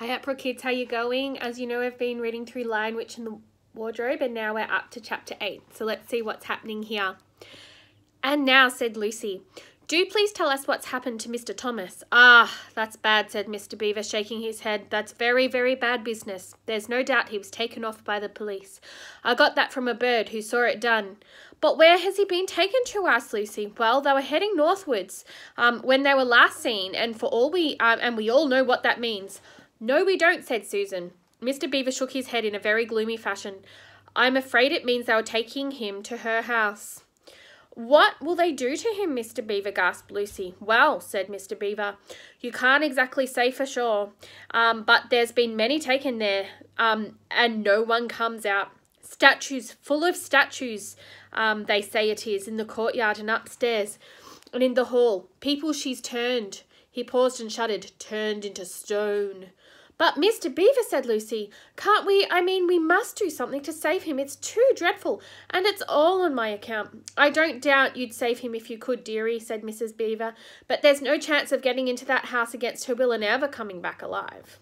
Hi April kids, how you going? As you know, I've been reading through Lion Witch and the Wardrobe and now we're up to chapter 8. So let's see what's happening here. And now, said Lucy, do please tell us what's happened to Mr. Tumnus. Ah, that's bad, said Mr. Beaver, shaking his head. That's very, very bad business. There's no doubt he was taken off by the police. I got that from a bird who saw it done. But where has he been taken to? asked Lucy. Well, they were heading northwards um, when they were last seen, and for all we um, and we all know what that means. No, we don't, said Susan. Mr. Beaver shook his head in a very gloomy fashion. I'm afraid it means they're taking him to her house. What will they do to him, Mr. Beaver? gasped Lucy. Well, said Mr. Beaver, you can't exactly say for sure, um, but there's been many taken there, um, and no one comes out. Statues, full of statues, um, they say it is, in the courtyard and upstairs, and in the hall. People she's turned. He paused and shuddered, turned into stone. But Mr. Beaver, said Lucy, can't we, I mean, we must do something to save him. It's too dreadful, and it's all on my account. I don't doubt you'd save him if you could, dearie, said Mrs. Beaver, but there's no chance of getting into that house against her will and ever coming back alive.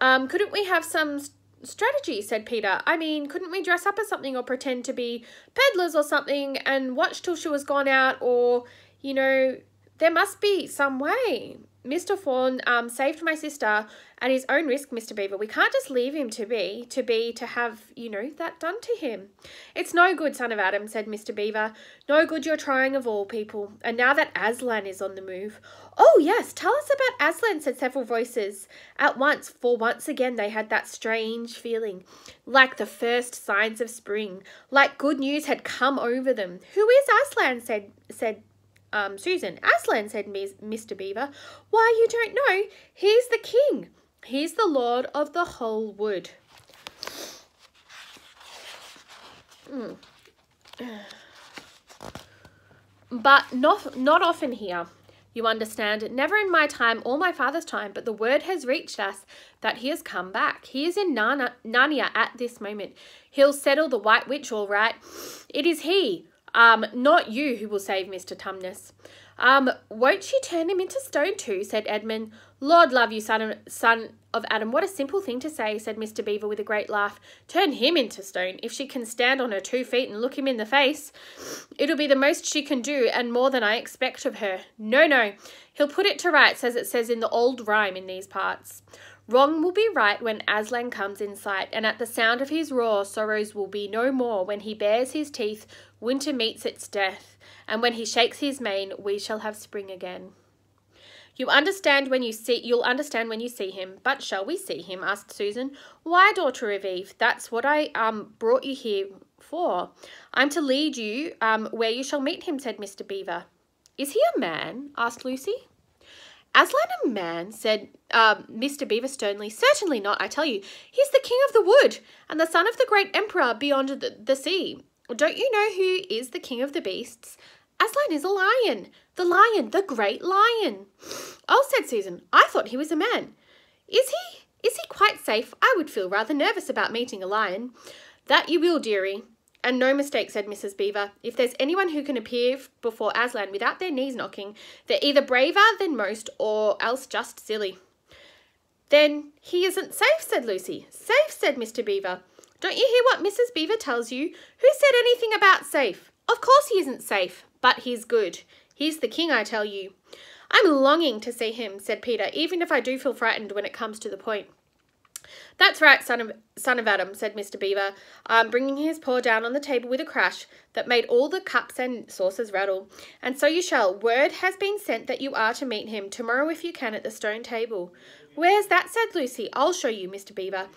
Um, couldn't we have some strategy, said Peter. I mean, couldn't we dress up as something or pretend to be peddlers or something and watch till she was gone out or, you know, there must be some way. Mr. Fawn um, saved my sister at his own risk, Mr. Beaver. We can't just leave him to be, to be, to have, you know, that done to him. It's no good, son of Adam, said Mr. Beaver. No good you're trying of all people. And now that Aslan is on the move. Oh, yes, tell us about Aslan, said several voices. At once, for once again they had that strange feeling, like the first signs of spring, like good news had come over them. Who is Aslan, said, said um, Susan. Aslan, said Mr. Beaver. Why, you don't know. He's the king. He's the lord of the whole wood. Mm. But not, not often here. You understand, never in my time or my father's time, but the word has reached us that he has come back. He is in Narnia at this moment. He'll settle the White Witch all right. It is he, um, not you who will save Mr. Tumnus. Um, won't she turn him into stone too? said Edmund. Lord love you, son of, son of Adam. What a simple thing to say, said Mr. Beaver with a great laugh. Turn him into stone. If she can stand on her two feet and look him in the face, it'll be the most she can do and more than I expect of her. No, no. He'll put it to rights as it says in the old rhyme in these parts. Wrong will be right when Aslan comes in sight, and at the sound of his roar, sorrows will be no more. When he bares his teeth, winter meets its death, and when he shakes his mane, we shall have spring again. You understand when you see you'll understand when you see him, but shall we see him? asked Susan. Why, daughter of Eve, that's what I um brought you here for. I'm to lead you um where you shall meet him, said Mr. Beaver. Is he a man? asked Lucy. Aslan a man, said um, Mr. Beaver sternly. Certainly not, I tell you. He's the king of the wood, and the son of the great emperor beyond the, the sea. Don't you know who is the king of the beasts? Aslan is a lion. The lion, the great lion. Oh, said Susan, I thought he was a man. Is he? Is he quite safe? I would feel rather nervous about meeting a lion. That you will, dearie. And no mistake, said Mrs. Beaver. If there's anyone who can appear before Aslan without their knees knocking, they're either braver than most or else just silly. Then he isn't safe, said Lucy. Safe, said Mr. Beaver. Don't you hear what Mrs. Beaver tells you? Who said anything about safe? Of course he isn't safe, but he's good. He's the king, I tell you. I'm longing to see him, said Peter, even if I do feel frightened when it comes to the point. That's right, son of, son of Adam, said Mr. Beaver, um, bringing his paw down on the table with a crash that made all the cups and saucers rattle. And so you shall. Word has been sent that you are to meet him tomorrow if you can at the stone table. Where's that, said Lucy. I'll show you, Mr. Beaver.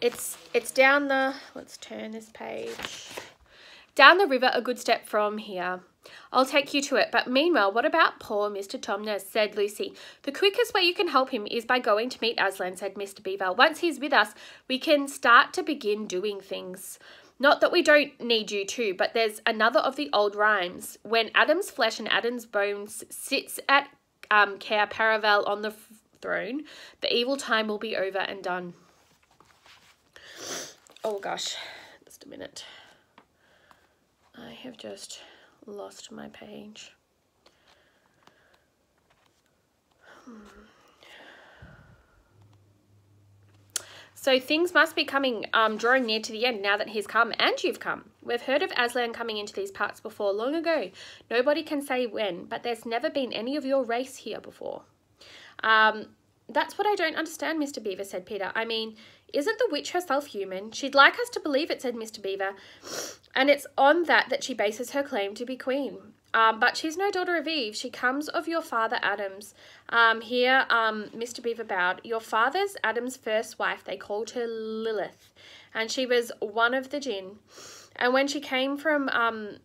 It's, it's down the, let's turn this page. Down the river a good step from here. I'll take you to it. But meanwhile, what about poor Mr. Tumnus? said Lucy. The quickest way you can help him is by going to meet Aslan, said Mr. Beaver. Once he's with us, we can start to begin doing things. Not that we don't need you to, but there's another of the old rhymes. When Adam's flesh and Adam's bones sits at um, Cair Paravel on the throne, the evil time will be over and done. Oh gosh, just a minute. I have just lost my page. Hmm. So things must be coming, um, drawing near to the end now that he's come and you've come. We've heard of Aslan coming into these parts before, long ago. Nobody can say when, but there's never been any of your race here before. Um, that's what I don't understand, Mr. Beaver, said Peter. I mean, isn't the witch herself human? She'd like us to believe it, said Mr. Beaver. And it's on that that she bases her claim to be queen. Um, but she's no daughter of Eve. She comes of your father Adam's. Um, here, um, Mr. Beaver bowed. Your father's Adam's first wife. They called her Lilith, and she was one of the jinn. And when she came from, um,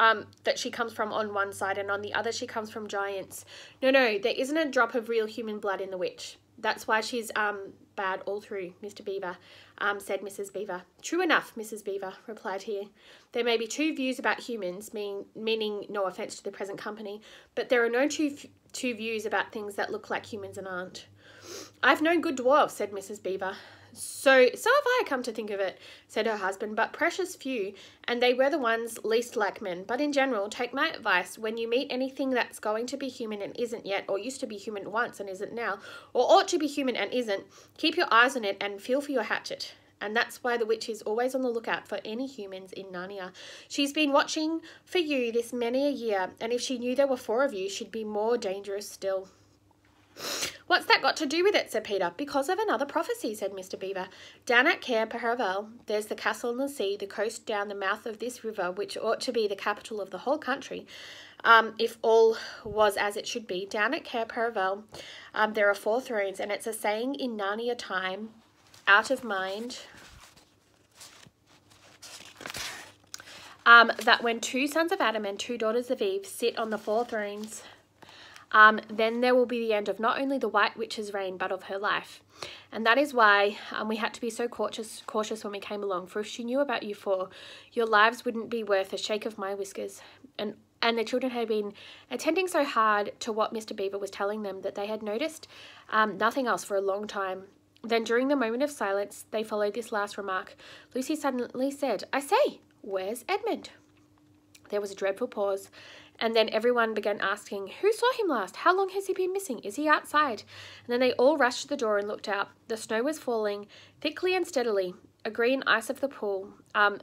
um, that she comes from on one side, and on the other she comes from giants. No, no, there isn't a drop of real human blood in the witch. That's why she's um bad all through, Mr. Beaver, um, said Mrs. Beaver. True enough, Mrs. Beaver, replied he. There may be two views about humans, mean, meaning no offence to the present company, but there are no two, two views about things that look like humans and aren't. I've known good dwarfs, said Mrs. Beaver. So, so have I come to think of it, said her husband, but precious few, and they were the ones least like men. But in general, take my advice when you meet anything that's going to be human and isn't yet, or used to be human once and isn't now, or ought to be human and isn't, keep your eyes on it and feel for your hatchet. And that's why the witch is always on the lookout for any humans in Narnia. She's been watching for you this many a year, and if she knew there were four of you, she'd be more dangerous still. What's that got to do with it? said Peter. Because of another prophecy, said Mr. Beaver. Down at Cair Paravel, there's the castle on the sea, the coast down the mouth of this river, which ought to be the capital of the whole country, um, if all was as it should be. Down at Cair Paravel, um, there are four thrones, and it's a saying in Narnia time, out of mind, um, that when two sons of Adam and two daughters of Eve sit on the four thrones, um, then there will be the end of not only the White Witch's reign, but of her life. And that is why um, we had to be so cautious, cautious when we came along. For if she knew about you four, your lives wouldn't be worth a shake of my whiskers. And and the children had been attending so hard to what Mr. Beaver was telling them that they had noticed um, nothing else for a long time. Then, during the moment of silence, they followed this last remark. Lucy suddenly said, I say, where's Edmund? There was a dreadful pause, and then everyone began asking, Who saw him last? How long has he been missing? Is he outside? And then they all rushed to the door and looked out. The snow was falling thickly and steadily. A green ice of the pool um,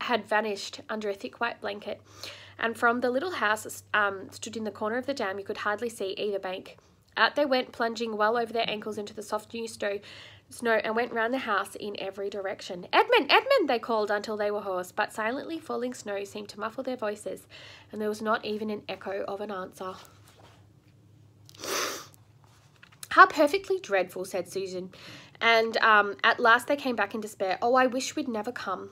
had vanished under a thick white blanket, and from the little house um, stood in the corner of the dam, you could hardly see either bank. Out they went, plunging well over their ankles into the soft new snow, snow and went round the house in every direction. Edmund, Edmund, they called until they were hoarse, but silently falling snow seemed to muffle their voices, and there was not even an echo of an answer. How perfectly dreadful, said Susan. And um, at last they came back in despair. Oh, I wish we'd never come.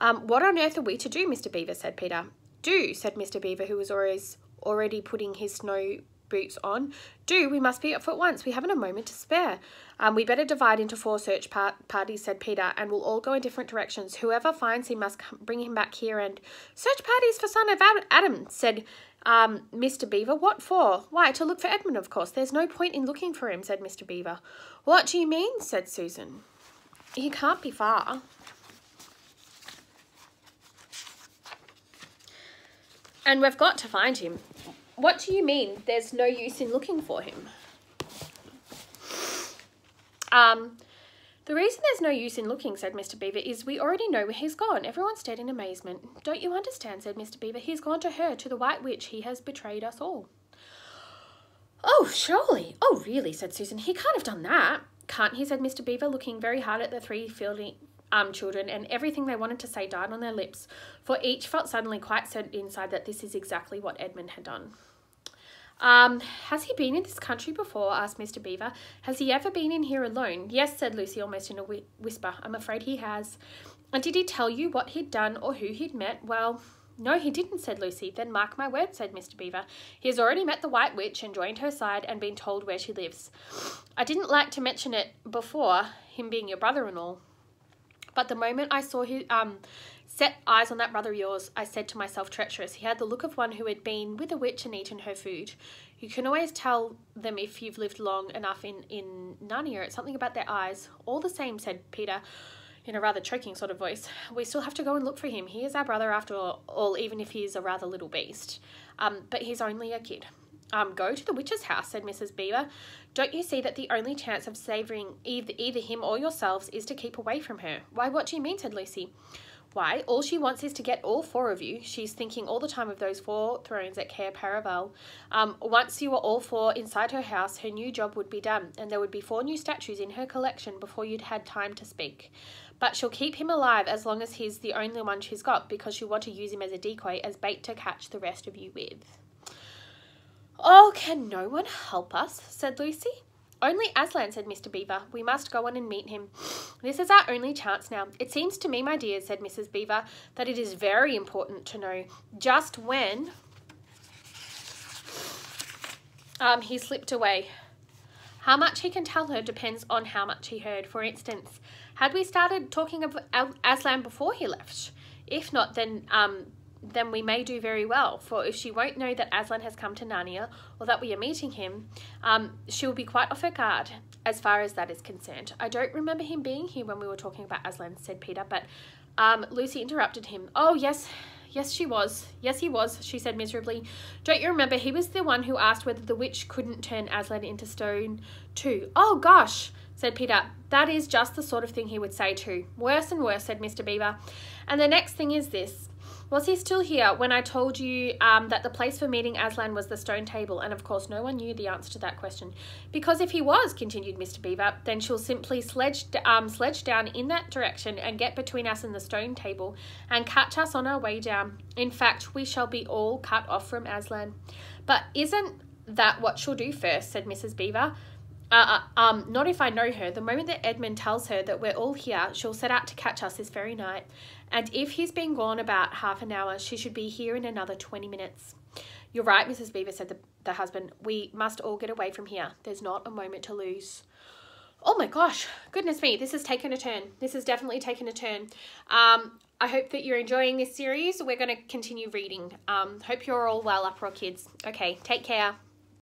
Um, what on earth are we to do, Mr. Beaver, said Peter. Do, said Mr. Beaver, who was always already putting his snow boots on. Do, we must be up at once. We haven't a moment to spare. Um, we better divide into four search par parties, said Peter, and we'll all go in different directions. Whoever finds him must bring him back here and... Search parties for son of Adam, said um, Mr. Beaver. What for? Why, to look for Edmund, of course. There's no point in looking for him, said Mr. Beaver. What do you mean, said Susan. He can't be far. And we've got to find him. What do you mean there's no use in looking for him? Um, the reason there's no use in looking, said Mr. Beaver, is we already know where he's gone. Everyone stared in amazement. Don't you understand, said Mr. Beaver. He's gone to her, to the White Witch. He has betrayed us all. Oh, surely. Oh, really, said Susan. He can't have done that. Can't he, said Mr. Beaver, looking very hard at the three fielding, um, children, and everything they wanted to say died on their lips, for each felt suddenly quite certain inside that this is exactly what Edmund had done. Um, has he been in this country before? asked Mr. Beaver. Has he ever been in here alone? Yes, said Lucy almost in a whisper. I'm afraid he has. And did he tell you what he'd done or who he'd met? Well, no, he didn't, said Lucy. Then mark my words, said Mr. Beaver. He has already met the White Witch and joined her side and been told where she lives. I didn't like to mention it before, him being your brother and all. But the moment I saw his, um, set eyes on that brother of yours, I said to myself, treacherous. He had the look of one who had been with a witch and eaten her food. You can always tell them if you've lived long enough in, in Narnia. It's something about their eyes. All the same, said Peter in a rather choking sort of voice. We still have to go and look for him. He is our brother after all, even if he is a rather little beast. Um, but he's only a kid. Um, go to the witch's house, said Mrs. Beaver. Don't you see that the only chance of saving either, either him or yourselves is to keep away from her? Why, what do you mean, said Lucy. Why, all she wants is to get all four of you. She's thinking all the time of those four thrones at Cair Paravel. Um, once you were all four inside her house, her new job would be done, and there would be four new statues in her collection before you'd had time to speak. But she'll keep him alive as long as he's the only one she's got, because she'll want to use him as a decoy, as bait to catch the rest of you with. Oh, can no one help us? said Lucy. Only Aslan, said Mr. Beaver. We must go on and meet him. This is our only chance now. It seems to me, my dear, said Mrs. Beaver, that it is very important to know just when um, he slipped away. How much he can tell her depends on how much he heard. For instance, had we started talking of Aslan before he left? If not, then um, then we may do very well. For if she won't know that Aslan has come to Narnia or that we are meeting him, um, she will be quite off her guard as far as that is concerned. I don't remember him being here when we were talking about Aslan, said Peter, but um, Lucy interrupted him. Oh, yes, yes, she was. Yes, he was, she said miserably. Don't you remember he was the one who asked whether the witch couldn't turn Aslan into stone too? Oh, gosh, said Peter. That is just the sort of thing he would say too. Worse and worse, said Mr. Beaver. And the next thing is this. Was he still here when I told you um, that the place for meeting Aslan was the stone table? And of course, no one knew the answer to that question. Because if he was, continued Mr. Beaver, then she'll simply sledge, um, sledge down in that direction and get between us and the stone table and catch us on our way down. In fact, we shall be all cut off from Aslan. But isn't that what she'll do first? said Mrs. Beaver. Uh, uh, um, not if I know her. The moment that Edmund tells her that we're all here, she'll set out to catch us this very night. And if he's been gone about half an hour, she should be here in another 20 minutes. You're right, Mrs. Beaver, said the, the husband. We must all get away from here. There's not a moment to lose. Oh my gosh, goodness me, this has taken a turn. This has definitely taken a turn. Um, I hope that you're enjoying this series. We're going to continue reading. Um, hope you're all well, Uproar Kids. Okay, take care.